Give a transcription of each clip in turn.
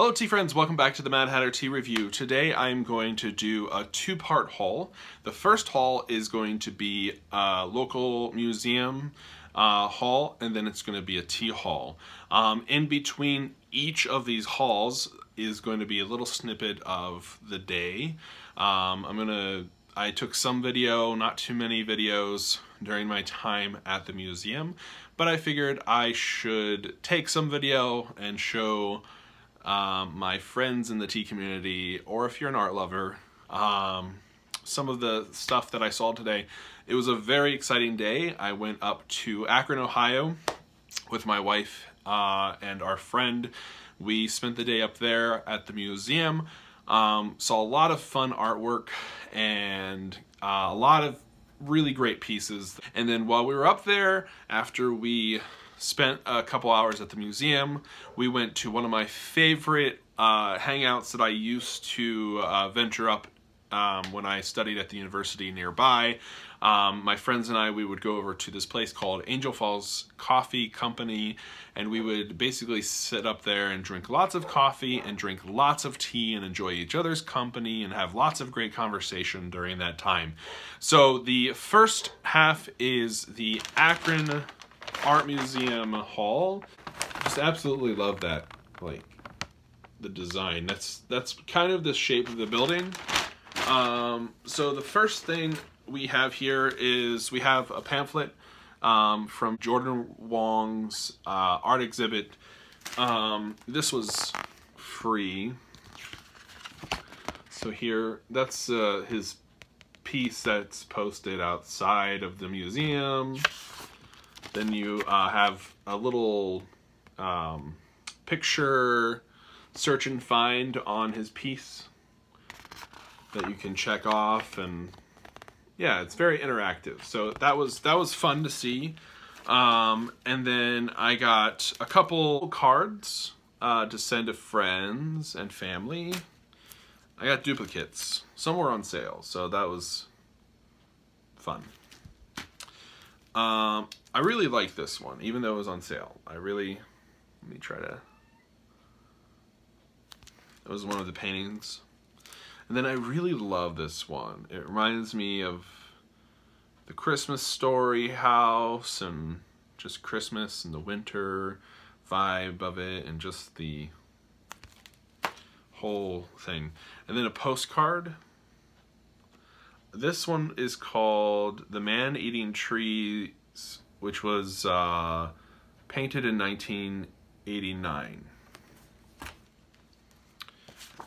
Hello tea friends, welcome back to the Madder Hatter Tea Review. Today I'm going to do a two-part haul. The first haul is going to be a local museum uh, haul and then it's going to be a tea haul. Um, in between each of these hauls is going to be a little snippet of the day. Um, I'm going to, I took some video, not too many videos during my time at the museum, but I figured I should take some video and show um, my friends in the tea community, or if you're an art lover, um, some of the stuff that I saw today. It was a very exciting day. I went up to Akron, Ohio with my wife uh, and our friend. We spent the day up there at the museum, um, saw a lot of fun artwork and uh, a lot of really great pieces. And then while we were up there, after we spent a couple hours at the museum. We went to one of my favorite uh, hangouts that I used to uh, venture up um, when I studied at the university nearby. Um, my friends and I, we would go over to this place called Angel Falls Coffee Company, and we would basically sit up there and drink lots of coffee and drink lots of tea and enjoy each other's company and have lots of great conversation during that time. So the first half is the Akron art museum hall. Just absolutely love that, like the design. That's that's kind of the shape of the building. Um, so the first thing we have here is we have a pamphlet um, from Jordan Wong's uh, art exhibit. Um, this was free. So here, that's uh, his piece that's posted outside of the museum. Then you uh, have a little um, picture search and find on his piece that you can check off and yeah it's very interactive. So that was that was fun to see. Um, and then I got a couple cards uh, to send to friends and family. I got duplicates. Some were on sale so that was fun um, I really like this one, even though it was on sale. I really, let me try to, it was one of the paintings. And then I really love this one. It reminds me of the Christmas story house and just Christmas and the winter vibe of it and just the whole thing. And then a postcard this one is called The Man Eating Trees, which was uh, painted in 1989.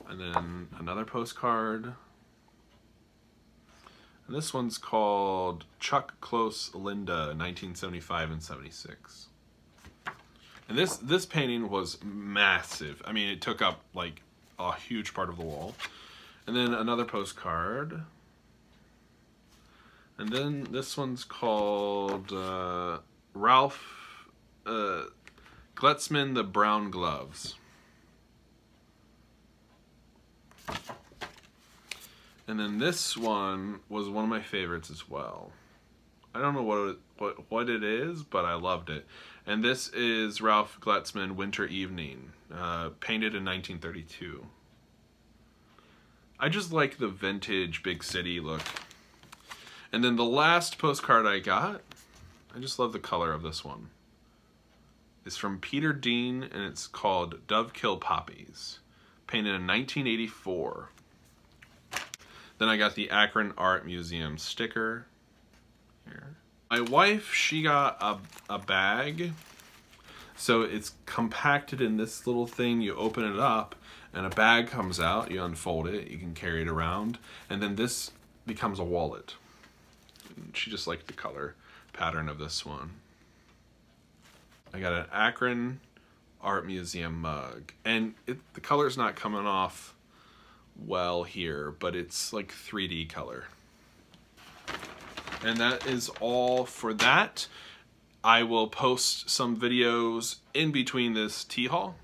And then another postcard. And this one's called Chuck Close Linda, 1975 and 76. And this this painting was massive. I mean, it took up like a huge part of the wall. And then another postcard. And then this one's called uh, Ralph uh, Gletzman the Brown Gloves. And then this one was one of my favorites as well. I don't know what it, what what it is, but I loved it. And this is Ralph Gletzman Winter Evening, uh, painted in 1932. I just like the vintage big city look. And then the last postcard I got, I just love the color of this one. It's from Peter Dean and it's called Dovekill Poppies, painted in 1984. Then I got the Akron Art Museum sticker here. My wife, she got a, a bag. So it's compacted in this little thing. You open it up and a bag comes out. You unfold it. You can carry it around. And then this becomes a wallet she just liked the color pattern of this one. I got an Akron Art Museum mug. And it, the color's not coming off well here, but it's like 3D color. And that is all for that. I will post some videos in between this tea haul.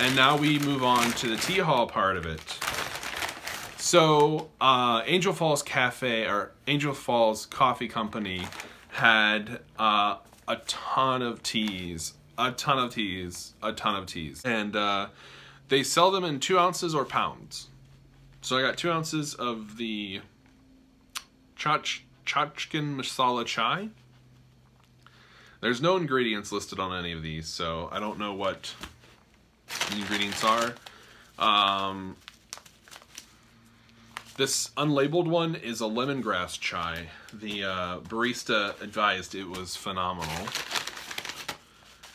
And now we move on to the tea hall part of it. So, uh, Angel Falls Cafe, or Angel Falls Coffee Company, had uh, a ton of teas. A ton of teas. A ton of teas. And uh, they sell them in two ounces or pounds. So I got two ounces of the Chach Chachkin Masala Chai. There's no ingredients listed on any of these, so I don't know what the ingredients are. Um, this unlabeled one is a lemongrass chai. The uh, barista advised it was phenomenal.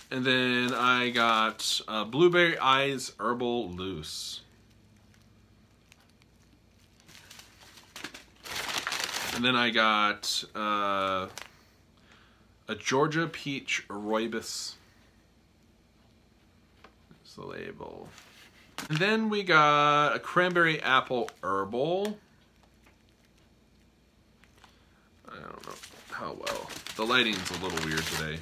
And then I got uh, Blueberry Eyes Herbal Loose. And then I got uh, a Georgia Peach Rooibos. The label. And then we got a cranberry apple herbal. I don't know how well. The lighting's a little weird today.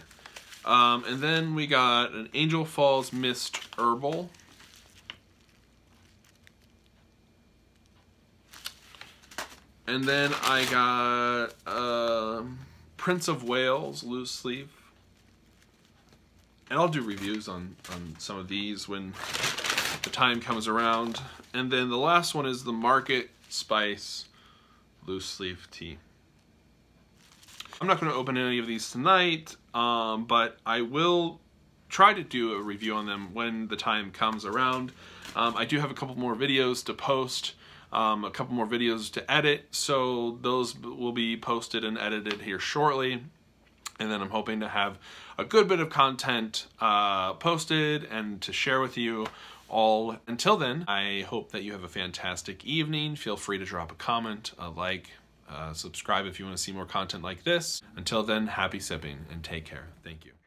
Um, and then we got an Angel Falls Mist herbal. And then I got uh, Prince of Wales loose sleeve. And I'll do reviews on, on some of these when the time comes around. And then the last one is the Market Spice loose Leaf tea. I'm not going to open any of these tonight, um, but I will try to do a review on them when the time comes around. Um, I do have a couple more videos to post, um, a couple more videos to edit, so those will be posted and edited here shortly. And then I'm hoping to have a good bit of content uh, posted and to share with you all. Until then, I hope that you have a fantastic evening. Feel free to drop a comment, a like, uh, subscribe if you want to see more content like this. Until then, happy sipping and take care. Thank you.